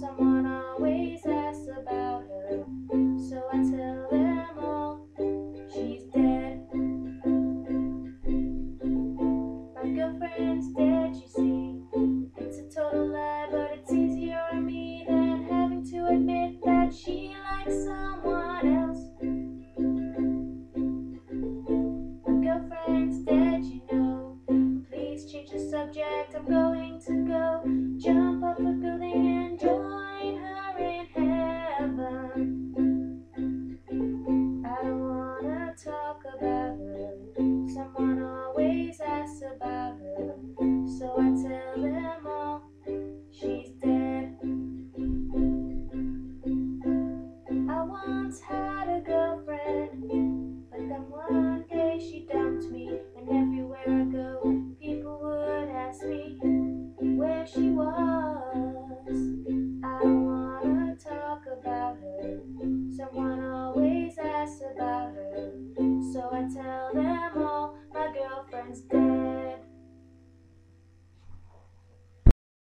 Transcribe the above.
Someone always asks about her, so I tell them all she's dead. My girlfriend's dead, you see. It's a total lie, but it's easier on me than having to admit that she likes someone else. My girlfriend's dead, you know. Please change the subject, I'm going to go.